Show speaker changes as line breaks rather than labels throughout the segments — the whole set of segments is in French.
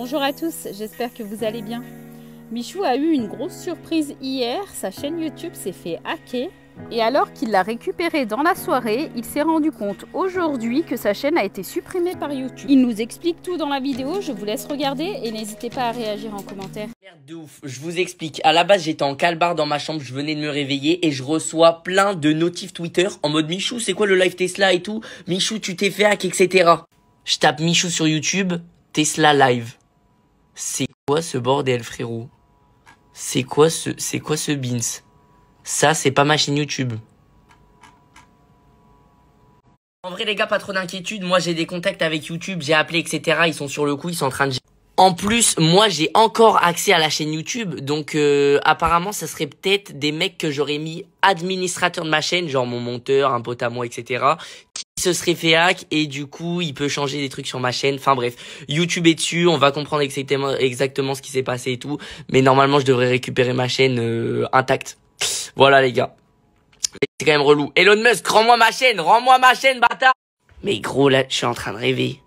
Bonjour à tous, j'espère que vous allez bien. Michou a eu une grosse surprise hier, sa chaîne YouTube s'est fait hacker. Et alors qu'il l'a récupérée dans la soirée, il s'est rendu compte aujourd'hui que sa chaîne a été supprimée par YouTube. Il nous explique tout dans la vidéo, je vous laisse regarder et n'hésitez pas à réagir en commentaire.
Merde de ouf, je vous explique. À la base, j'étais en calbar dans ma chambre, je venais de me réveiller et je reçois plein de notifs Twitter en mode Michou, c'est quoi le live Tesla et tout? Michou, tu t'es fait hack, etc. Je tape Michou sur YouTube, Tesla live. C'est quoi ce bordel, frérot? C'est quoi ce, c'est quoi ce beans? Ça, c'est pas ma chaîne YouTube. En vrai, les gars, pas trop d'inquiétude. Moi, j'ai des contacts avec YouTube, j'ai appelé, etc. Ils sont sur le coup, ils sont en train de en plus, moi, j'ai encore accès à la chaîne YouTube, donc euh, apparemment, ça serait peut-être des mecs que j'aurais mis administrateur de ma chaîne, genre mon monteur, un pote à moi, etc., se serait fait hack et du coup, il peut changer des trucs sur ma chaîne. Enfin bref, YouTube est dessus, on va comprendre exactement, exactement ce qui s'est passé et tout, mais normalement, je devrais récupérer ma chaîne euh, intacte. Voilà les gars. C'est quand même relou. Elon Musk, rends-moi ma chaîne, rends-moi ma chaîne, bâtard. Mais gros, là, je suis en train de rêver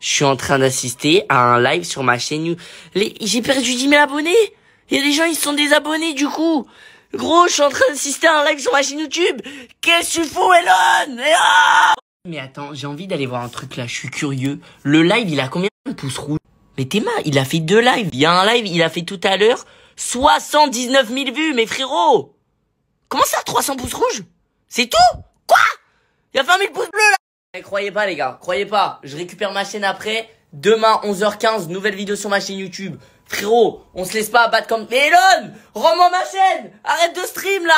je suis en train d'assister à un live sur ma chaîne. Les... J'ai perdu 10 000 abonnés. Il y a des gens, ils sont désabonnés du coup. Gros, je suis en train d'assister à un live sur ma chaîne YouTube. Qu'est-ce que tu fous, Elon? Mais attends, j'ai envie d'aller voir un truc là, je suis curieux. Le live, il a combien de pouces rouges? Mais t'es mal, il a fait deux lives. Il y a un live, il a fait tout à l'heure 79 000 vues, mais frérot Comment ça, 300 pouces rouges? C'est tout? Quoi? Il y a 20 000 pouces bleus là eh, croyez pas les gars, croyez pas. Je récupère ma chaîne après. Demain 11h15, nouvelle vidéo sur ma chaîne YouTube. Frérot, on se laisse pas abattre comme... Mais Elon Rends-moi ma chaîne Arrête de stream là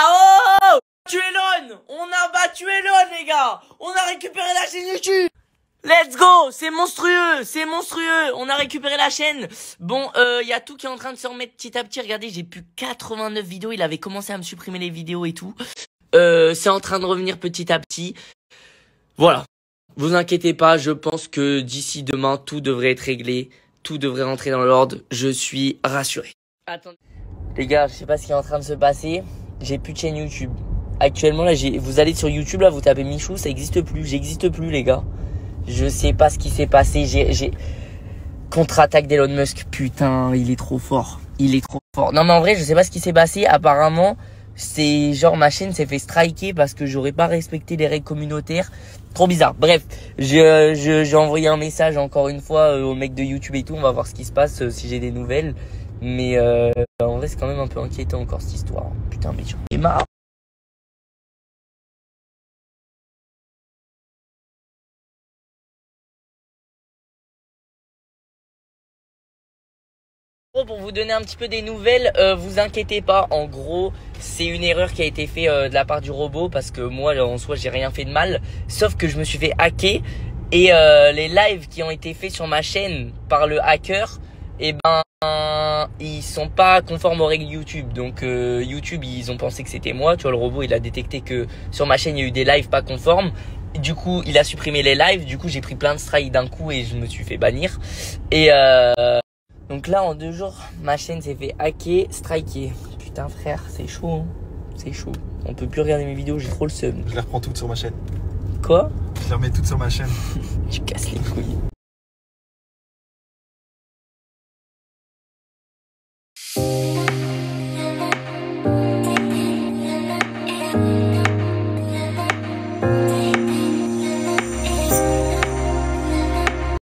Oh Tu Elon On a battu Elon les gars On a récupéré la chaîne YouTube Let's go C'est monstrueux C'est monstrueux On a récupéré la chaîne Bon, il euh, y a tout qui est en train de se remettre petit à petit. Regardez, j'ai plus 89 vidéos. Il avait commencé à me supprimer les vidéos et tout. Euh, c'est en train de revenir petit à petit. Voilà. Vous inquiétez pas, je pense que d'ici demain, tout devrait être réglé, tout devrait rentrer dans l'ordre, je suis rassuré. Attendez. Les gars, je sais pas ce qui est en train de se passer, j'ai plus de chaîne YouTube. Actuellement, là, vous allez sur YouTube, là, vous tapez Michou, ça existe plus, j'existe plus, les gars. Je sais pas ce qui s'est passé, j'ai... Contre-attaque d'Elon Musk, putain, il est trop fort. Il est trop fort. Non mais en vrai, je sais pas ce qui s'est passé. Apparemment, c'est genre ma chaîne s'est fait striker parce que j'aurais pas respecté les règles communautaires. Trop bizarre. Bref, j'ai envoyé un message encore une fois euh, au mec de YouTube et tout. On va voir ce qui se passe euh, si j'ai des nouvelles. Mais euh, en vrai, c'est quand même un peu inquiétant encore cette histoire. Putain, mais j'en ai marre. Pour vous donner un petit peu des nouvelles, euh, vous inquiétez pas. En gros, c'est une erreur qui a été faite euh, de la part du robot parce que moi, en soi, j'ai rien fait de mal. Sauf que je me suis fait hacker et euh, les lives qui ont été faits sur ma chaîne par le hacker, eh ben, ils sont pas conformes aux règles YouTube. Donc YouTube, ils ont pensé que c'était moi. Tu vois, le robot, il a détecté que sur ma chaîne, il y a eu des lives pas conformes. Du coup, il a supprimé les lives. Du coup, j'ai pris plein de strikes d'un coup et je me suis fait bannir. Et donc là, en deux jours, ma chaîne s'est fait hacker, striker. Putain, frère, c'est chaud. Hein. C'est chaud. On peut plus regarder mes vidéos, j'ai trop le seum.
Je les reprends toutes sur ma chaîne.
Quoi?
Je les remets toutes sur ma chaîne.
tu casses les couilles.